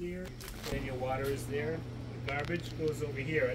there, then your water is there. The garbage goes over here.